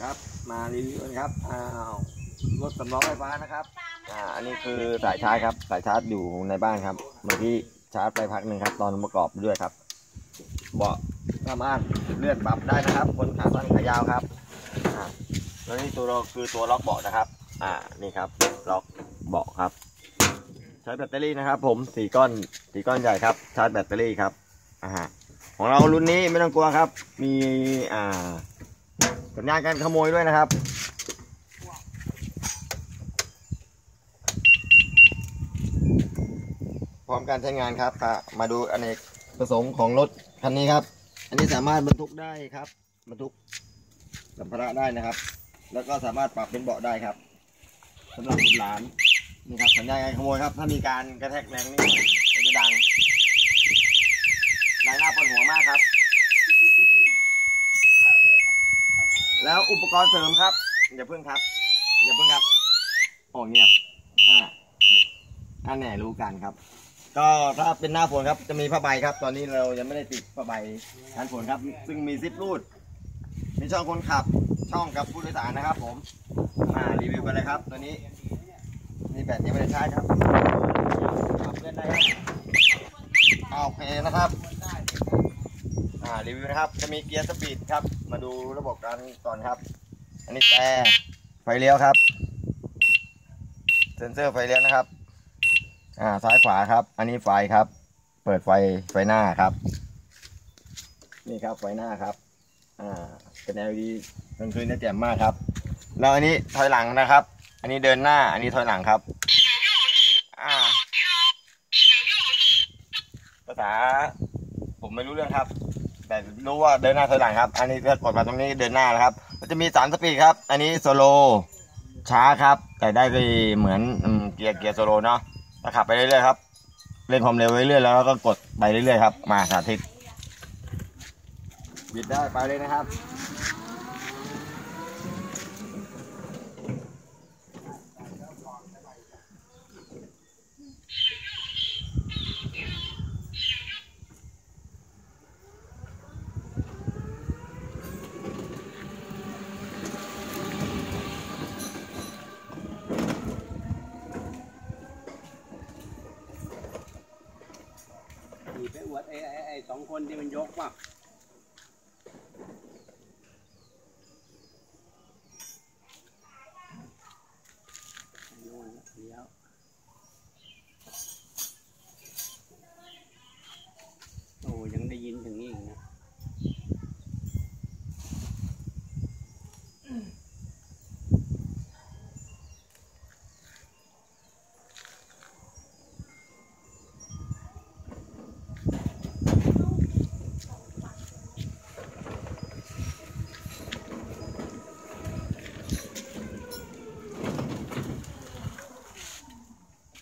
ครับ มารีวิวกันครับอ้าวรถสามล้อไฟฟ้านะครับอ่าอันนี้คือสายชาร์จครับสายชาร์จอยู่ในบ้านครับเมื่อกี้ชาร์จไปพักหนึ่งครับ ตอนประกอบด้วยครับเบาะสามารถเลื่อนปรับได้นะครับ คนขาสั้นขายาวครับอ่าแล้วนี่ตัวเราคือตัวล็อกเบาะนะครับ อ่านี่ครับล็อกเบาะครับ ใช้แบตเตอรี่นะครับ ผมสี่ก้อนสี่ก้อนใหญ่ครับ ชาร์จแบตเตอรี่ครับอ่าของเรารุ่นนี้ไม่ต้องกลัวครับ มีอ่า สัญญาณการขโมยด้วยนะครับ พร้อมการใช้งานครับมาดูอเนกประสงค์ของรถคันนี้ครับ อันนี้สามารถบรรทุกได้ครับ บรรทุกสัมภาระได้นะครับ แล้วก็สามารถปรับเป็นเบาะได้ครับสำหรับหลานนี่ครับสัญญาณการขโมยครับ ถ้ามีการกระแทกแรงนิดหน่อยก็จะดังดังหน้าปวดหัวมากครับ แล้วอุป กรณ์เสริมครับ อย่าเพิ่งครับ อย่าเพิ่งครับโอ้เงียบอ่าอันแน่รู้กันครับ ก็ถ้าเป็นหน้าฝนครับจะมีผ้าใบครับ ตอนนี้เรายังไม่ได้ติดผ้าใบกันฝนครับ ซึ่งมีซิปรูด มีช่องคนขับ ช่องกับผู้โดยสารนะครับ ผมมารีวิวกันเลยครับ ตัวนี้นี่แบตยังไม่ได้ใช้ครับขับเล่นได้ครับอ่าโอเคนะครับอ่ารีวิวนะครับจะมีเกียร์สปีดครับ มาดูระบบการก่อนครับ อันนี้แตรไฟเลี้ยวครับ เซนเซอร์ไฟเลี้ยวนะครับ อ่าซ้ายขวาครับ อันนี้ไฟครับ เปิดไฟไฟหน้าครับ นี่ครับไฟหน้าครับ อ่าเป็น LED กลางคืนจะแจ่มมากครับ แล้วอันนี้ถอยหลังนะครับ อันนี้เดินหน้า อันนี้ถอยหลังครับ อ่า ภาษาผมไม่รู้เรื่องครับ แต่รู้ว่าเดินหน้าถอยหลังครับ อันนี้กดมาตรงนี้เดินหน้านะครับ มันจะมีสาม speed ครับ อันนี้ slow ช้าครับ แต่ได้ไปเหมือนเกียร์เกียร์ slow เนาะถ้าขับไปเรื่อยๆครับเร่งความเร็วไปเรื่อยๆแล้วก็กดไปเรื่อยๆครับ มาสาธิตบิดได้ไปเลยนะครับ มีไปอวดไอ้ไอ้ไอ้สอง คนที่มันยกป่ะโน่นเลี้ยวโอ้ยังได้ยินถึงนี่อีกนะ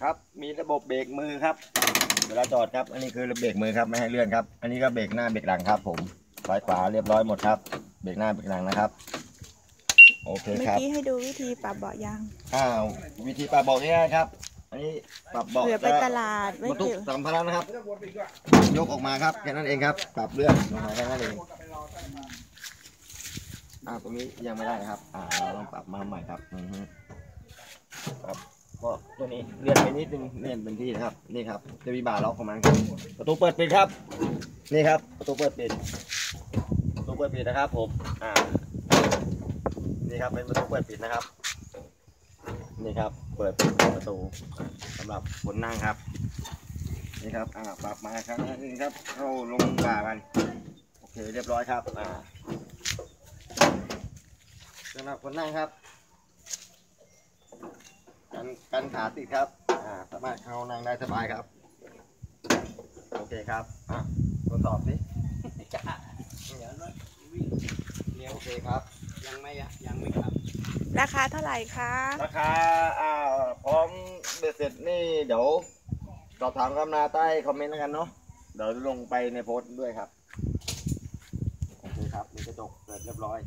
ครับ มีระบบเบรกมือครับ เวลาจอดครับ อันนี้คือระเบรกมือครับไม่ให้เลื่อนครับ อันนี้ก็เบรกหน้าเบรกหลังครับ ผมซ้ายขวาเรียบร้อยหมดครับ เบรกหน้าเบรกหลังนะครับ โอเคเมื่อครับ กี้ให้ดูวิธีปรับเบาะยางอ้าววิธีปรับเบาะง่ายๆครับ อันนี้ปรับเบาะเผื่อไปตลาดไม่บรรทุกเกี่ยวสัมภาระนะครับ ยกออกมาครับแค่นั้นเองครับ ปรับเลื่อนลงมาแค่นั้นเองอ่าตรงนี้ยังไม่ได้นะครับ อ่าเราต้องปรับมาใหม่ครับอือฮึครับ ก็ตัวนี้เลื่อนไปนิดนึงเลื่อนเป็นที่นะครับ นี่ครับ จะมีบาร์ล็อกของมันครับประตูเปิดปิดครับ นี่ครับ ประตูเปิดปิด ประตูเปิดปิดนะครับ ผม อ่า นี่ครับเป็นประตูเปิดปิดนะครับ นี่ครับ เปิดปิดประตูสำหรับคนนั่งครับ นี่ครับ อ่า ปรับมาครับนี่ครับ เข้าลงบ่ากัน โอเค เรียบร้อยครับ อ่าสำหรับคนนั่งครับ กันกันขาติดครับอ่าสามารถเข้านั่งได้สบายครับ โอเคครับอะทดสอบสิจ้าเดี๋ยวรถวิ่งเลี้ยวโอเคครับ ยังไม่อะยังไม่กลับ ราคาเท่าไหร่คะ ราคาอ่าพร้อมเบ็ดเสร็จนี่เดี๋ยวสอบถามคำนาใต้คอมเมนต์แล้วกันเนาะเดี๋ยวลงไปในโพสต์ด้วยครับ โอเคครับมีกระจกเสร็จเรียบร้อย